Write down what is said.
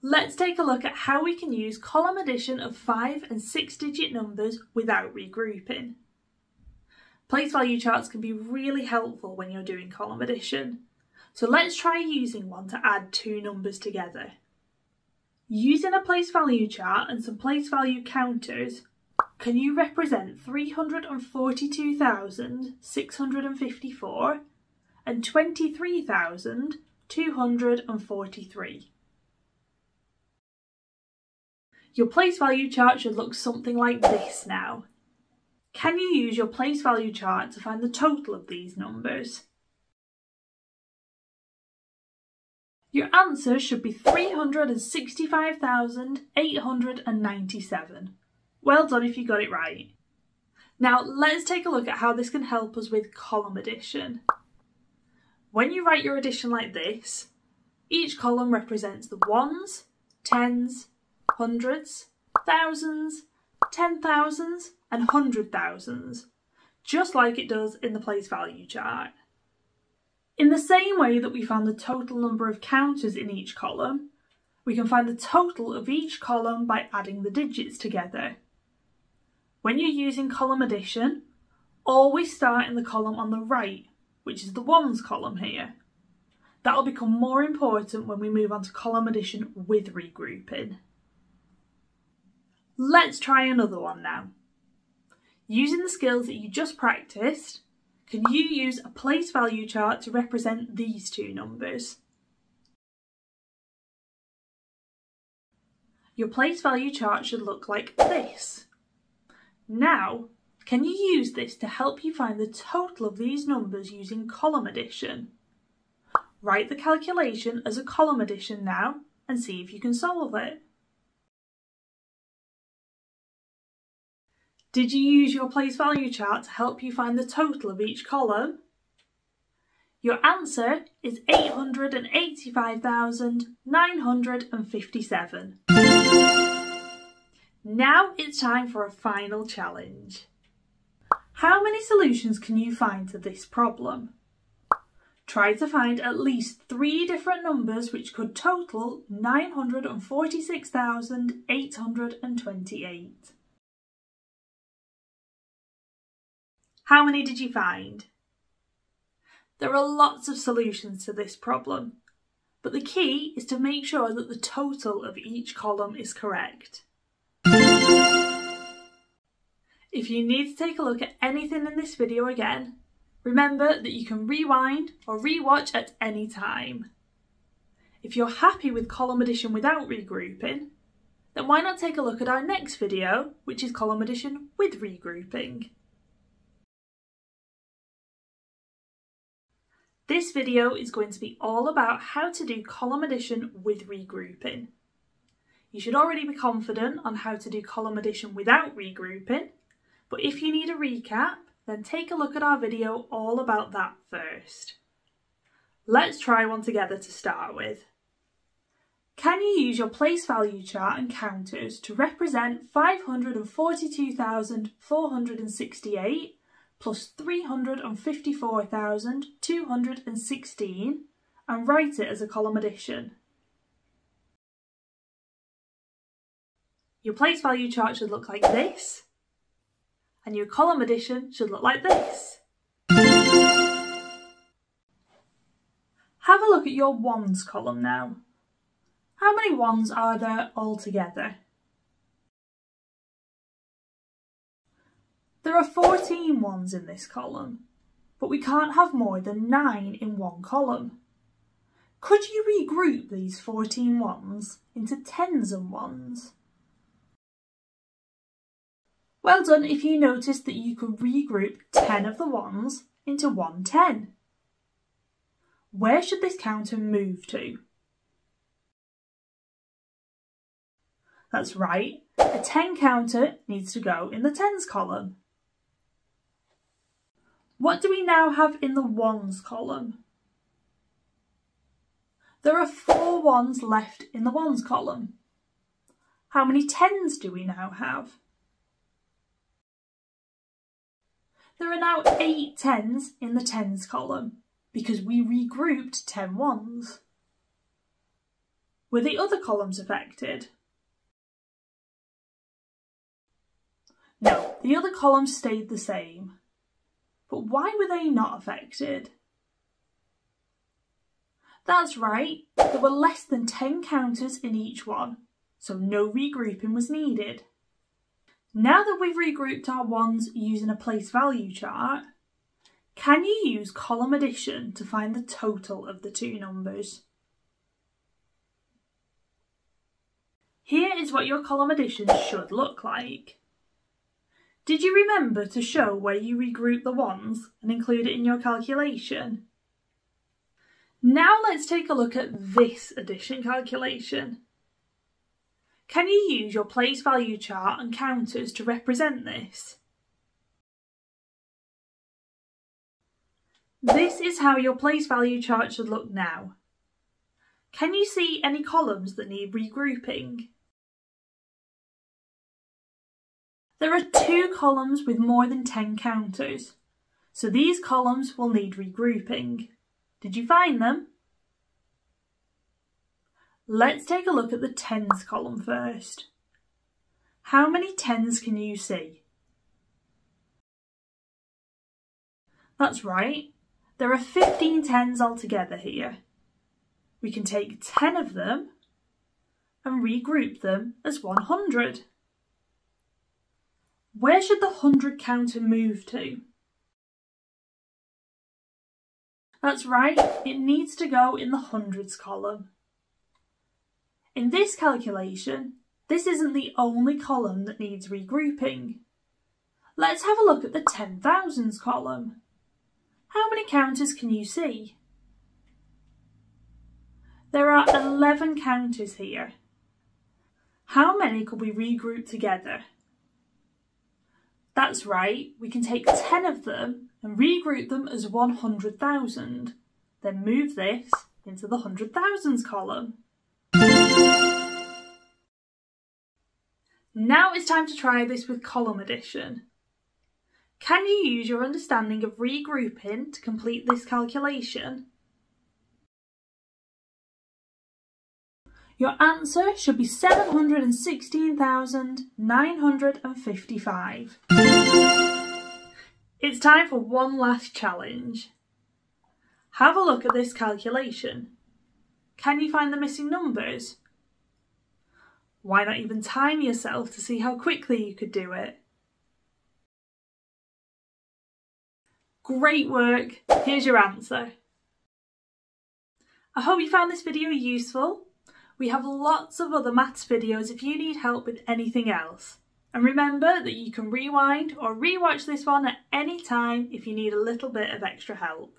Let's take a look at how we can use column addition of 5 and 6 digit numbers without regrouping. Place value charts can be really helpful when you're doing column addition. So let's try using one to add two numbers together. Using a place value chart and some place value counters, can you represent 342,654 and 23,243? Your place value chart should look something like this now. Can you use your place value chart to find the total of these numbers? Your answer should be 365,897. Well done if you got it right. Now let's take a look at how this can help us with column addition. When you write your addition like this, each column represents the ones, tens, hundreds, thousands, ten thousands, and hundred thousands, just like it does in the place value chart. In the same way that we found the total number of counters in each column, we can find the total of each column by adding the digits together. When you're using column addition, always start in the column on the right, which is the ones column here. That'll become more important when we move on to column addition with regrouping. Let's try another one now. Using the skills that you just practiced, can you use a place value chart to represent these two numbers? Your place value chart should look like this. Now, can you use this to help you find the total of these numbers using column addition? Write the calculation as a column addition now and see if you can solve it. Did you use your place value chart to help you find the total of each column? Your answer is 885,957. Now it's time for a final challenge. How many solutions can you find to this problem? Try to find at least three different numbers which could total 946,828. How many did you find? There are lots of solutions to this problem, but the key is to make sure that the total of each column is correct. If you need to take a look at anything in this video again, remember that you can rewind or rewatch at any time. If you're happy with column addition without regrouping, then why not take a look at our next video, which is column addition with regrouping. This video is going to be all about how to do column addition with regrouping. You should already be confident on how to do column addition without regrouping, but if you need a recap, then take a look at our video all about that first. Let's try one together to start with. Can you use your place value chart and counters to represent 542,468 plus 354,216 and write it as a column addition. Your place value chart should look like this and your column addition should look like this. Have a look at your ones column now. How many ones are there altogether? There are 14 ones in this column, but we can't have more than 9 in one column. Could you regroup these 14 ones into tens and ones? Well done if you noticed that you could regroup 10 of the ones into one ten. Where should this counter move to? That's right, a 10 counter needs to go in the tens column. What do we now have in the ones column? There are four ones left in the ones column. How many tens do we now have? There are now eight tens in the tens column because we regrouped ten ones. Were the other columns affected? No, the other columns stayed the same. But why were they not affected? That's right, there were less than 10 counters in each one, so no regrouping was needed. Now that we've regrouped our ones using a place value chart, can you use column addition to find the total of the two numbers? Here is what your column addition should look like. Did you remember to show where you regroup the ones and include it in your calculation? Now let's take a look at this addition calculation. Can you use your place value chart and counters to represent this? This is how your place value chart should look now. Can you see any columns that need regrouping? There are two columns with more than 10 counters, so these columns will need regrouping. Did you find them? Let's take a look at the tens column first. How many tens can you see? That's right, there are 15 tens altogether here. We can take 10 of them and regroup them as 100. Where should the 100 counter move to? That's right, it needs to go in the hundreds column. In this calculation, this isn't the only column that needs regrouping. Let's have a look at the 10,000s column. How many counters can you see? There are 11 counters here. How many could we regroup together? That's right, we can take 10 of them and regroup them as 100,000, then move this into the 100,000s column. Now it's time to try this with column addition. Can you use your understanding of regrouping to complete this calculation? Your answer should be 716,955. It's time for one last challenge. Have a look at this calculation. Can you find the missing numbers? Why not even time yourself to see how quickly you could do it? Great work, here's your answer. I hope you found this video useful we have lots of other maths videos if you need help with anything else. And remember that you can rewind or rewatch this one at any time if you need a little bit of extra help.